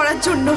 করার জন্য।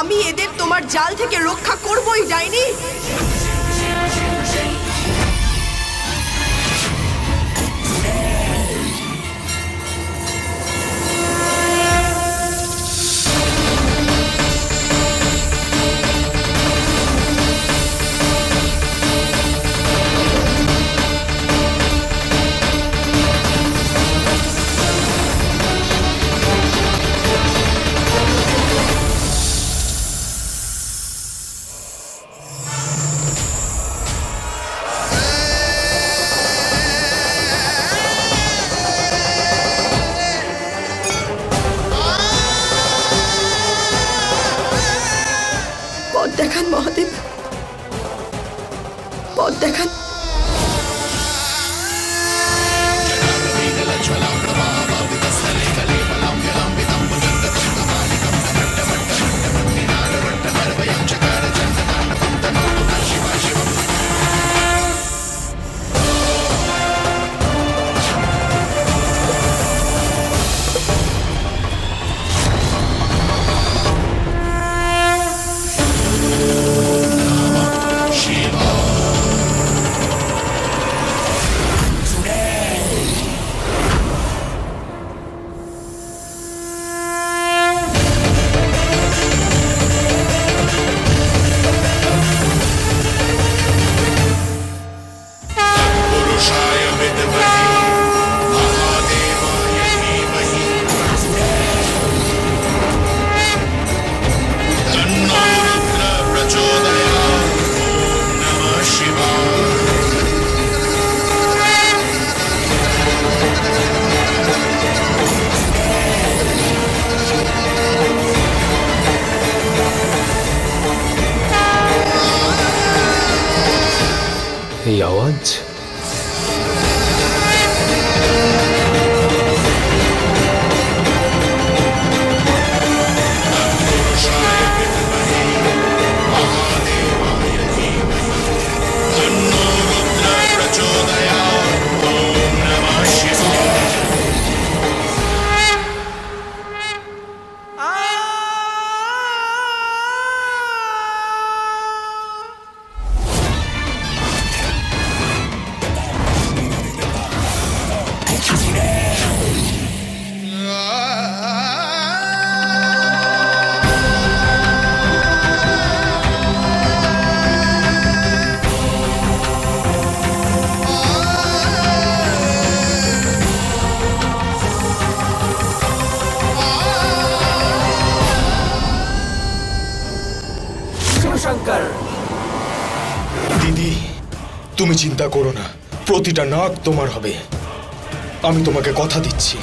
আমি এদের তোমার জাল থেকে রক্ষা করবই ডাইনি। পথ দেখান মহাদেব। পথ দেখান। তুমি চিন্তা করো না। প্রতিটা নাক তোমার হবে। আমি তোমাকে কথা দিচ্ছি।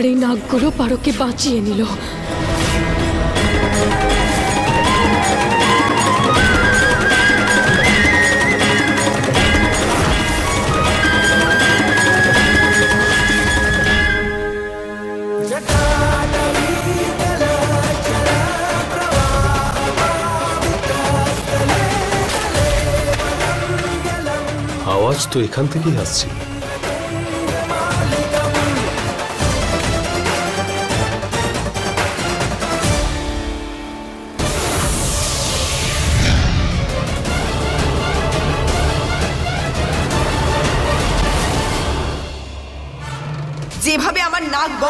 একবার এই নাকগুলো পারোকে বাঁচিয়ে নিল। আওয়াজ তো এখান থেকেই আসছে।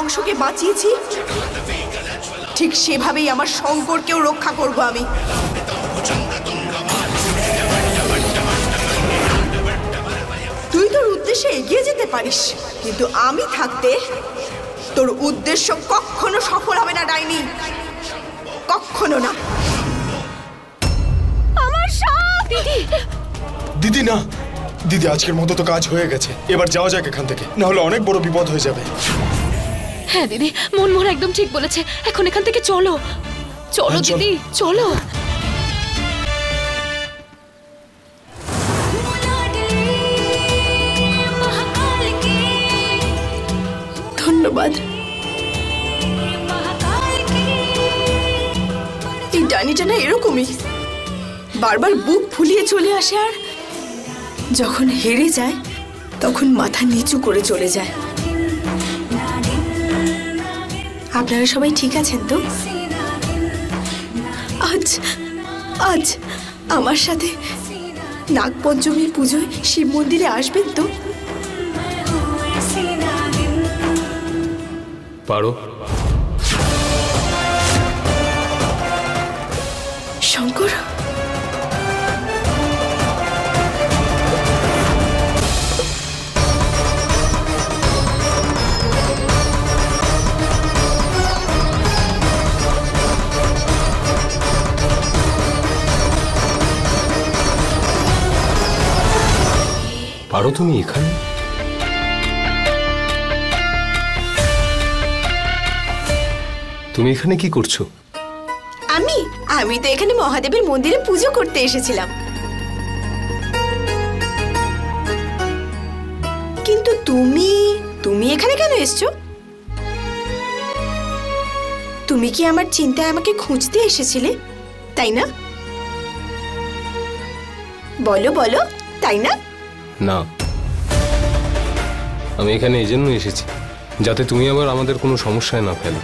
বংশকে বাঁচিয়েছি ঠিক সেভাবেই আমার শঙ্করকেও রক্ষা করব আমি। তুই তোর উদ্দেশ্যে এগিয়ে যেতে পারিস কিন্তু আমি থাকতে তোর উদ্দেশ্য কখনো সফল হবে না ডাইনি। কখনো না। আমার দিদি! দিদি না দিদি আজকের মতো তো কাজ হয়ে গেছে। এবার যাওয়া যাক এখান থেকে না হলে অনেক বড় বিপদ হয়ে যাবে। হ্যাঁ দিদি মন মনমোহন একদম ঠিক বলেছে। এখন এখান থেকে চলো। চলো হ্যাঁ, দিদি চলো। ধন্যবাদ। এই ডাইনিটা না এরকমই। বারবার বুক ফুলিয়ে চলে আসে আর যখন হেরে যায় তখন মাথা নিচু করে চলে যায়। আপনারা সবাই ঠিক আছেন তো? আজ আজ আমার সাথে নাগপঞ্চমীর পুজোয় শিব মন্দিরে আসবেন তো? পারো। শঙ্কর পারো তুমি এখানে? তুমি এখানে কি করছ? আমি? আমি তো এখানে মহাদেবের মন্দিরে পুজো করতে এসেছিলাম। কিন্তু তুমি তুমি এখানে কেন এসছো? তুমি কি আমার চিন্তায় আমাকে খুঁজতে এসেছিলে, তাই না? বলো বলো, তাই না? না। আমি এখানে এই জন্য এসেছি যাতে তুমি আবার আমাদের কোনো সমস্যায় না ফেলো।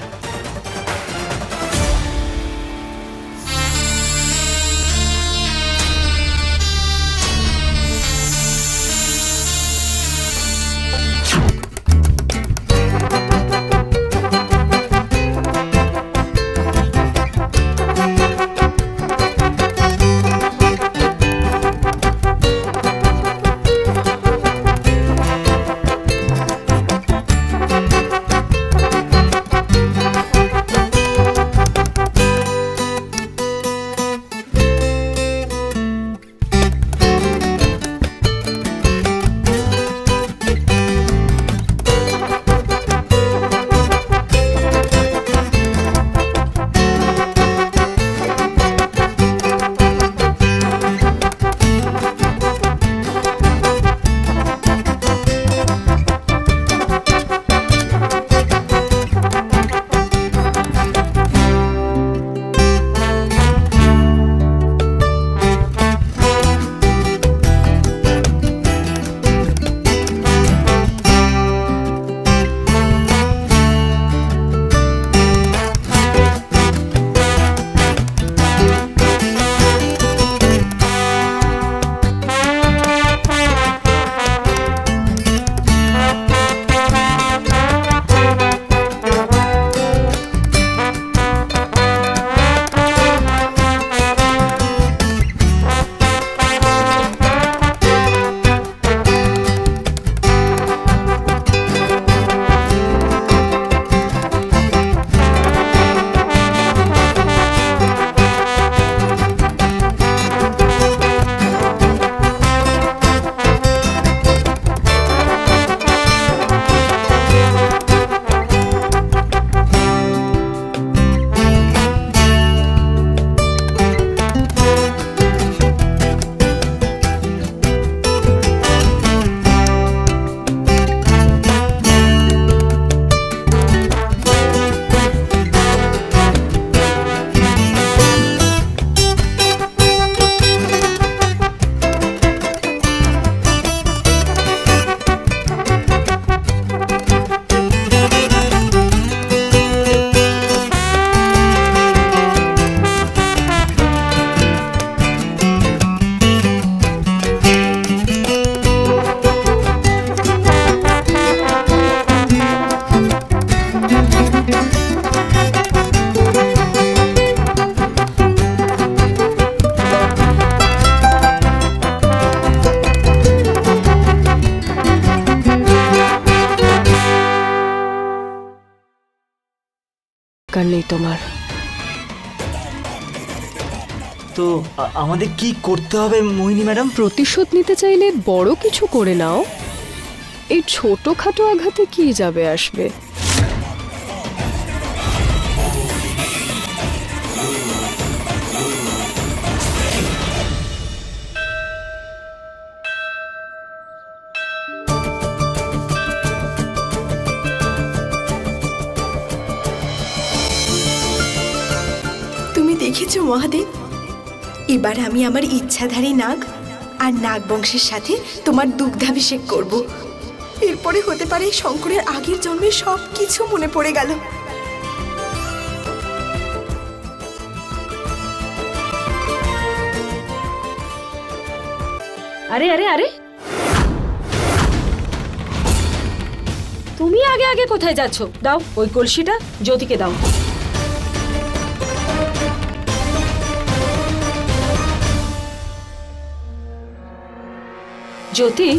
দরকার নেই তোমার। তো আমাদের কি করতে হবে মোহিনী ম্যাডাম? প্রতিশোধ নিতে চাইলে বড় কিছু করে নাও। এই ছোটখাটো আঘাতে কি যাবে আসবে? মহাদেব, এবার আমি আমার ইচ্ছাধারী নাগ আর নাগ বংশের সাথে তোমার দুগ্ধাভিষেক করব। এরপরে হতে পারে শঙ্করের আগের জন্মের সব কিছু মনে পড়ে গেল। আরে আরে আরে! তুমি আগে আগে কোথায় যাচ্ছ? দাও ওই কলসিটা, জ্যোতিকে দাও। জ্যোতি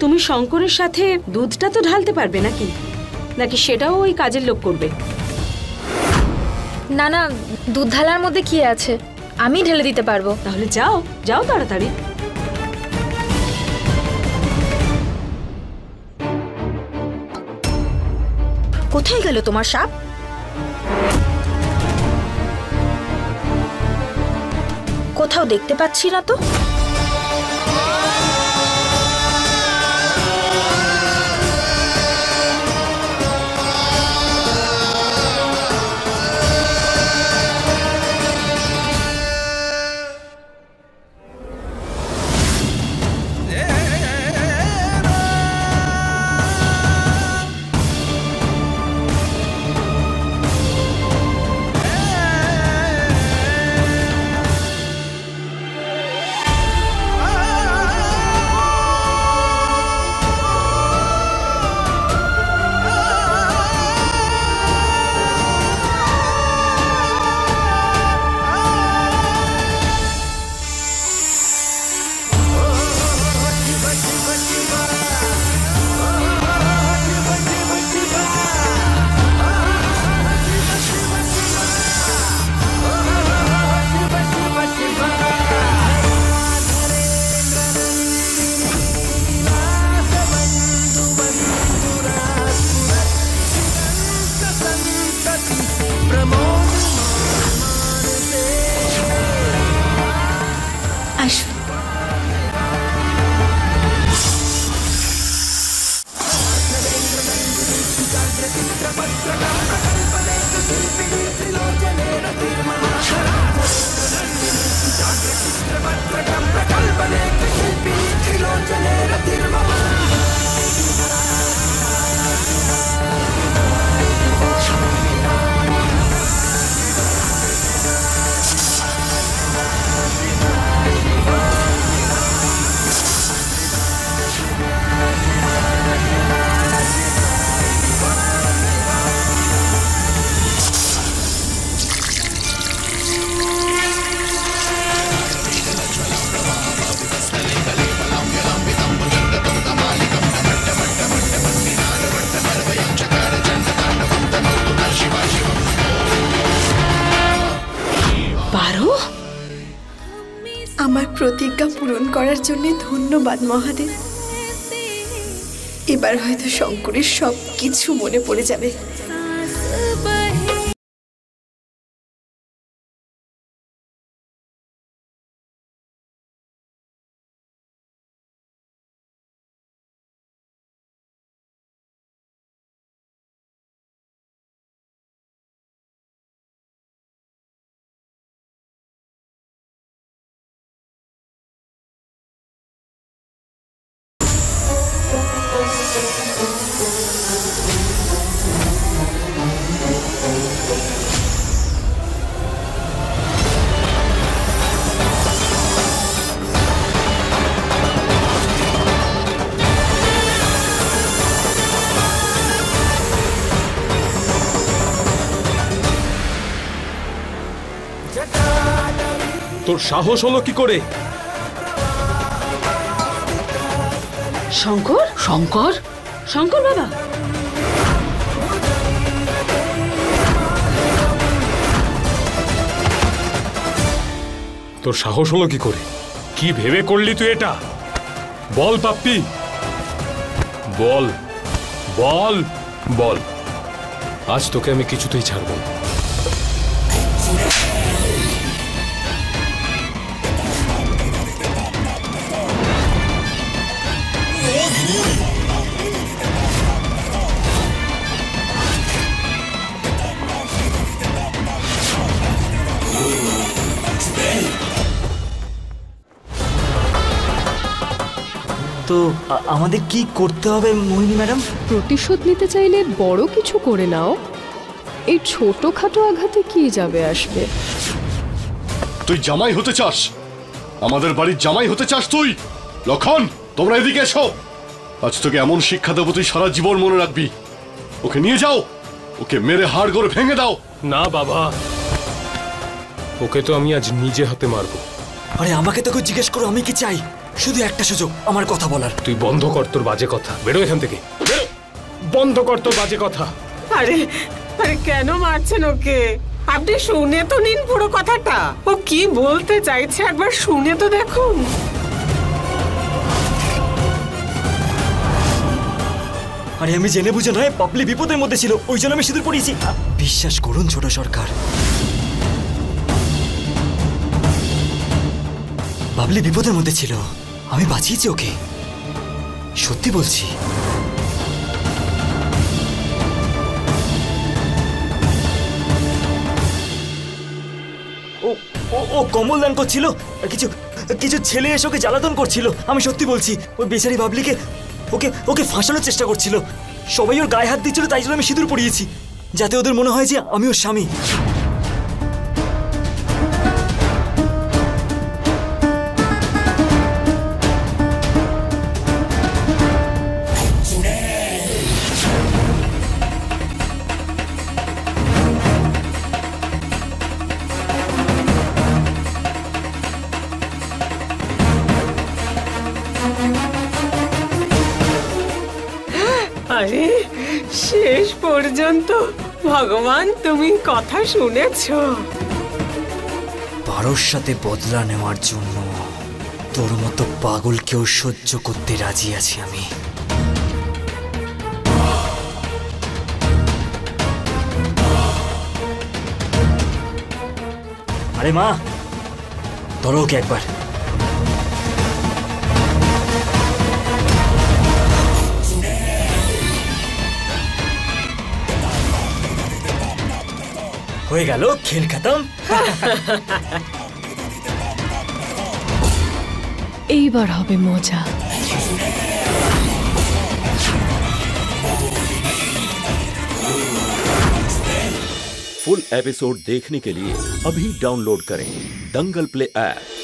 তুমি শঙ্করের সাথে দুধটা তো ঢালতে পারবে নাকি? নাকি সেটাও ওই কাজের লোক করবে? না না দুধ ঢালার মধ্যে কি আছে? আমি ঢেলে দিতে পারব। তাহলে যাও যাও তাড়াতাড়ি। কোথায় গেল তোমার সাপ? কোথাও দেখতে পাচ্ছি না তো? করার জন্য ধন্যবাদ মহাদেব। এবার হয়তো শঙ্করের সব কিছু মনে পড়ে যাবে। তোর সাহস হলো কি করে? শঙ্কর? শঙ্কর? শঙ্কর বাবা। তোর সাহস হলো কি করে? কি ভেবে করলি তুই এটা? বল পাপ্পি। বল। বল। বল। আজ তোকে আমি কিছুতেই ছাড়বো না। তো আমাদের কি করতে হবে মোহিনী ম্যাডাম? প্রতিশোধ নিতে চাইলে বড় কিছু করে নাও। এই ছোটখাটো আঘাতে কি যাবে আসবে? তুই জামাই হতে চাস? আমাদের বাড়ির জামাই হতে চাস তুই? লক্ষণ তোমরা এদিকে এসো। আজ তোকে এমন শিক্ষা দেবো তুই সারা জীবন মনে রাখবি। ওকে নিয়ে যাও। ওকে মেরে হাড় করে ভেঙে দাও। না বাবা। ওকে তো আমি আজ নিজে হাতে মারবো। আরে আমাকে তোকে জিজ্ঞেস করো আমি কি চাই? শুধু একটা সুযোগ আমার কথা বলার। তুই বন্ধ কর তোর বাজে কথা। বেরো এখান থেকে। বেরো। বন্ধ কর তোর বাজে কথা। আরে আরে কেন মারছেন ওকে? আপনি শুনে তো নিন পুরো কথাটা। ও কি বলতে চাইছে একবার শুনে তো দেখুন। আরে আমি জেনে বুঝে নয় পাবলি বিপদের মধ্যে ছিল ওই জন্য আমি সিঁদুর পড়িয়েছি বিশ্বাস করুন ছোট সরকার। বাবলি বিপদের মধ্যে ছিল। আমি বাঁচিয়েছি ওকে। সত্যি বলছি। ও কমল দান করছিল? আর কিছু কিছু ছেলে এসে ওকে জ্বালাতন করছিল। আমি সত্যি বলছি, ওই বেচারি বাবলিকে ওকে ওকে ফাঁসানোর চেষ্টা করছিল। সবাই ওর গায়ে হাত দিচ্ছিল, তাই জন্য আমি সিঁদুর পরিয়েছি। যাতে ওদের মনে হয় যে আমি ওর স্বামী। ভগবান, তুমি কথা শুনেছো। পারোর সাথে বদলা নেওয়ার জন্য তোর মতো পাগলকেও সহ্য করতে রাজি আছি আমি। আরে মা, ধরো ওকে একবার। হয়ে গেল খেল খতম এইবার হবে মজা फुल एपिसोड देखने के लिए अभी डाउनलोड करें दंगल प्ले ऐप